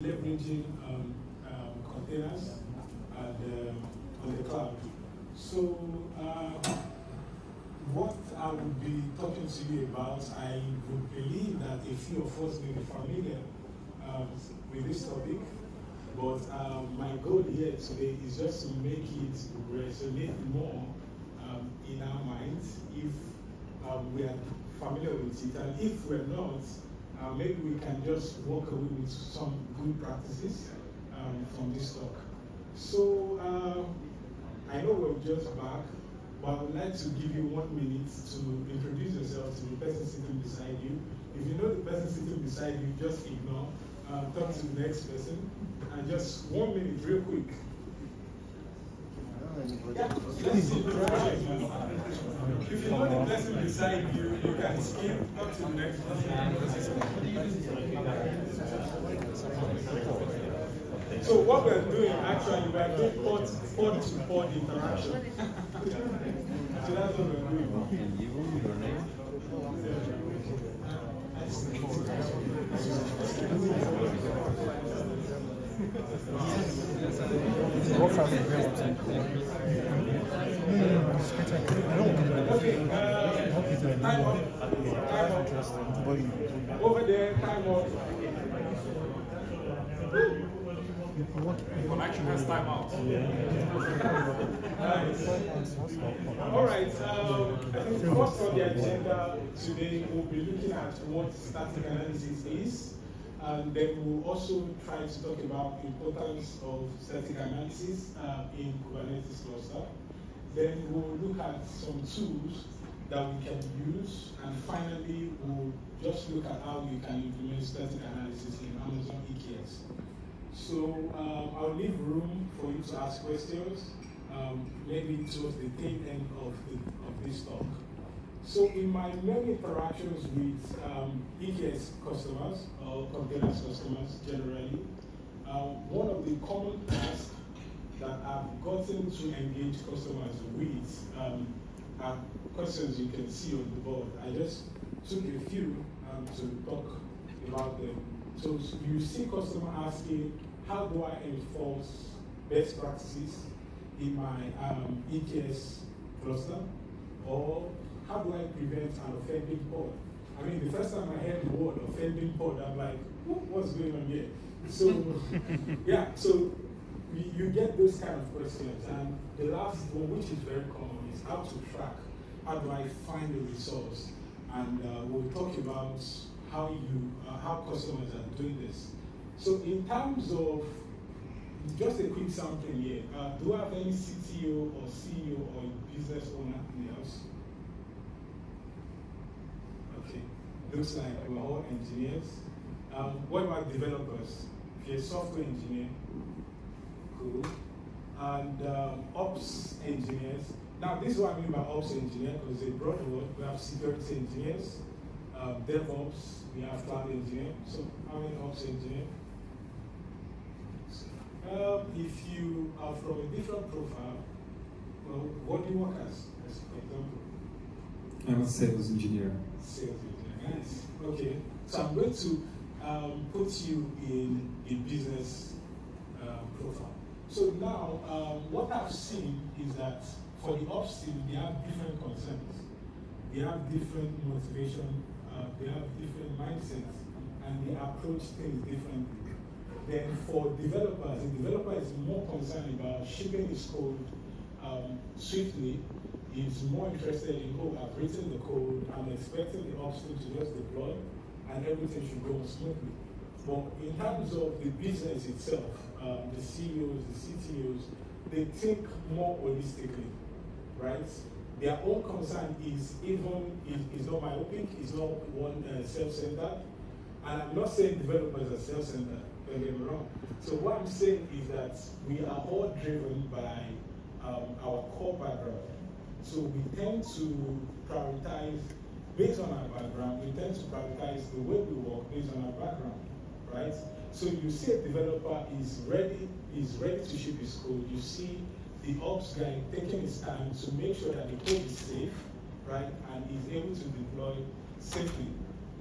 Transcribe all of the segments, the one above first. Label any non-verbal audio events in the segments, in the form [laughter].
leveraging um, um, containers and um, on the cloud. So, uh, what I would be talking to you about, I would believe that a few of us may be familiar um, with this topic, but um, my goal here today is just to make it resonate more um, in our minds if um, we are familiar with it, and if we're not, uh, maybe we can just walk away with some good practices um, from this talk. So uh, I know we're just back, but I would like to give you one minute to introduce yourself to the person sitting beside you. If you know the person sitting beside you, just ignore. Uh, talk to the next person, and just one minute, real quick. Yeah, let's see. If you know the person beside you, you can skip, talk to the next person. So what we're doing actually, we're doing pod, pod to pod interaction. so that's what we're doing. Okay, uh, time up. Time up. Over there, time up. Connection has time out. Nice. [laughs] All right. Um, I think first on the agenda today, we'll be looking at what static analysis is, and then we'll also try to talk about the importance of static analysis uh, in Kubernetes cluster. Then we'll look at some tools that we can use, and finally, we'll just look at how you can implement static analysis in Amazon EKS. So um, I'll leave room for you to ask questions, um, maybe towards the tail end of, the, of this talk. So in my many interactions with um, EKS customers or containers customers generally, uh, one of the common tasks that I've gotten to engage customers with um, are questions you can see on the board. I just took a few um, to talk about them. So you see customer asking, how do I enforce best practices in my um, EKS cluster? Or how do I prevent an offending pod? I mean, the first time I heard the word offending pod, I'm like, what's going on here? So, [laughs] yeah, so you, you get those kind of questions. And the last one, which is very common, is how to track. How do I find the resource? And uh, we'll talk about how you, uh, how customers are doing this. So in terms of, just a quick sampling here, uh, do I have any CTO or CEO or business owner in the house? Okay, looks like we're all engineers. Um, what about developers? If you're a software engineer, cool. And um, ops engineers. Now, this is what I mean by ops engineer, because a broad word. We have security engineers, uh, DevOps, we have cloud engineer. So, how many ops engineer? Um, if you are from a different profile, well, what do you work as, as for example? I'm a sales engineer. Sales engineer, nice. Okay, so I'm going to um, put you in a business uh, profile. So now, um, what I've seen is that for the ops team, they have different concerns. They have different motivation, uh, they have different mindsets, and they approach things differently. Then for developers, the developer is more concerned about shipping his code um, swiftly. He's more interested in, oh, I've written the code, I'm expecting the ops team to just deploy, and everything should go smoothly. But in terms of the business itself, um, the CEOs, the CTOs, they think more holistically, right? Their own concern is even is, is not myopic, is not one uh, self-centered, and I'm not saying developers are self-centered. Don't get me wrong. So what I'm saying is that we are all driven by um, our core background. So we tend to prioritize based on our background. We tend to prioritize the way we work based on our background, right? So you see a developer is ready is ready to ship his code. You see the ops guy taking his time to make sure that the code is safe, right, and is able to deploy safely.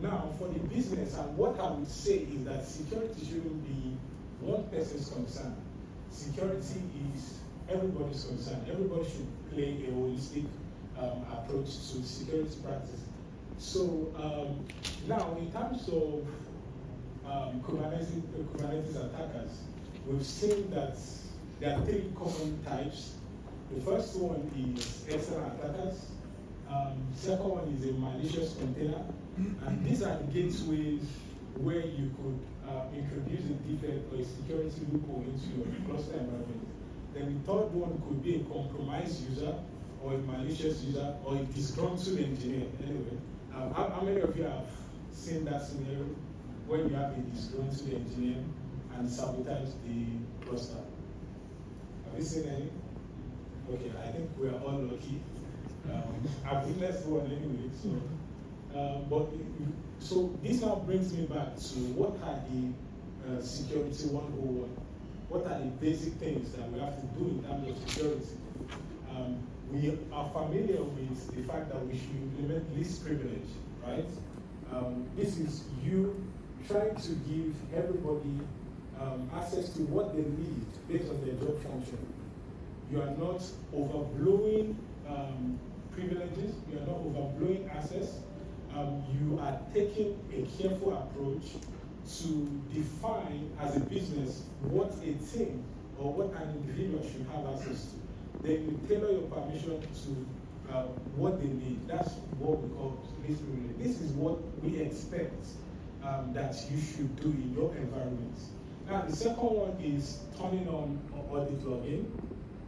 Now, for the business, and what I would say is that security shouldn't be one person's concern. Security is everybody's concern. Everybody should play a holistic um, approach to security practice. So um, now, in terms of um, Kubernetes, Kubernetes attackers, we've seen that there are three common types. The first one is external attackers. Um, second one is a malicious container. And these are the gateways where you could uh, introduce a defect or a security loophole into your cluster environment. Then the third one could be a compromised user or a malicious user or a disgruntled engineer. Anyway, um, how, how, many of you have seen that scenario when you have a disgruntled engineer and sabotage the cluster? Okay, I think we are all lucky. Um, I've witnessed one anyway. So, uh, but so this now brings me back to what are the uh, security 101? What are the basic things that we have to do in terms of security? Um, we are familiar with the fact that we should implement least privilege, right? Um, this is you trying to give everybody um, access to what they need based on their job function. You are not overblowing um, privileges, you are not overblowing access. Um, you are taking a careful approach to define as a business what a team or what an individual should have access to. Then you tailor your permission to uh, what they need. That's what we call privilege. This is what we expect um, that you should do in your environment. Now, the second one is turning on audit logging.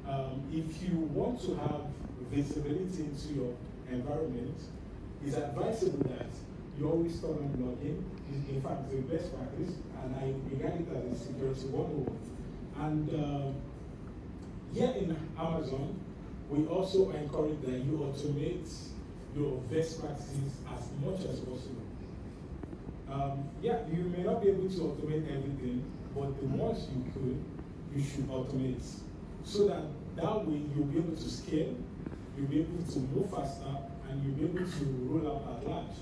Um, if you want to have visibility into your environment, it's advisable that you always turn on login. In fact, the best practice, and I regard it as a security 101. And uh, here in Amazon, we also encourage that you automate your best practices as much as possible. Um, yeah, you may not be able to automate everything, but the ones you could, you should automate so that that way you'll be able to scale, you'll be able to move faster, and you'll be able to roll out at large.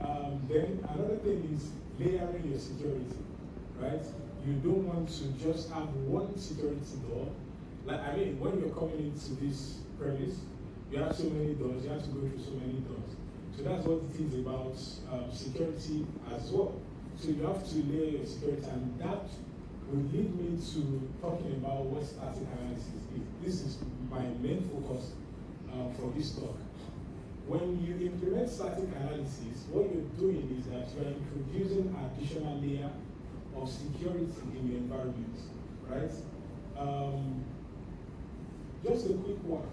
Um, then another thing is layering your security, right? You don't want to just have one security door. Like I mean, when you're coming into this premise, you have so many doors, you have to go through so many doors. So that's what it is about um, security as well. So you have to layer your security, and that will lead me to talking about what static analysis is. This is my main focus uh, for this talk. When you implement static analysis, what you're doing is that you're introducing additional layer of security in your environment, right? Um, just a quick one.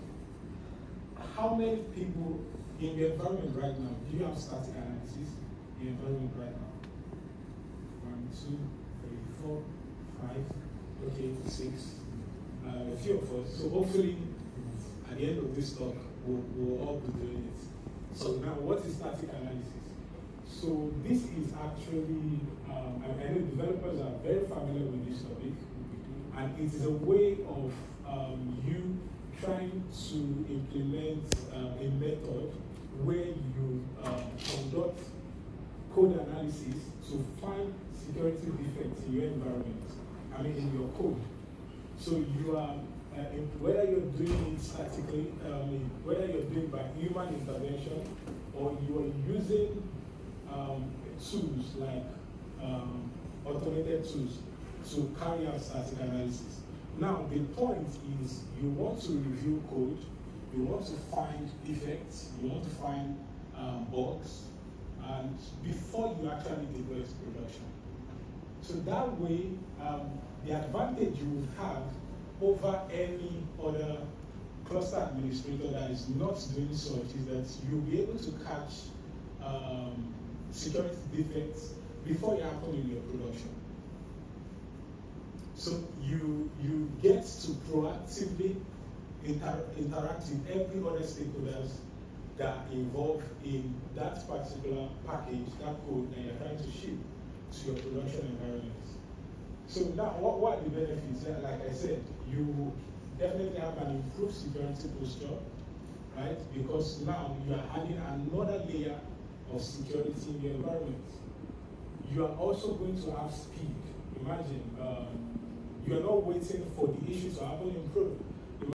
How many people in the environment right now, do you have static analysis in the environment right now? One, two, three, four, five, okay, six, uh, a few of us. So hopefully, at the end of this talk, we'll, we'll all be doing it. So now, what is static analysis? So this is actually, um, I know developers are very familiar with this topic, and it is a way of um, you trying to implement uh, a method where you uh, conduct code analysis to find security defects in your environment. I mean, in your code. So you are, uh, whether you're doing it statically, um, whether you're doing by human intervention, or you are using um, tools like um, automated tools to carry out static analysis. Now, the point is you want to review code, you want to find defects, you want to find um, bugs, and before you actually deploy to production. So that way, um, the advantage you will have over any other cluster administrator that is not doing such is that you'll be able to catch um, security defects before they happen in your production. So you you get to proactively inter interact with every other stakeholders that are involved in that particular package, that code that you're trying to ship to your production environment. So now, what, what are the benefits? Like I said, you definitely have an improved security posture, right? Because now you are adding another layer of security in the environment. You are also going to have speed. Imagine um, you are not waiting for the issue to happen in product.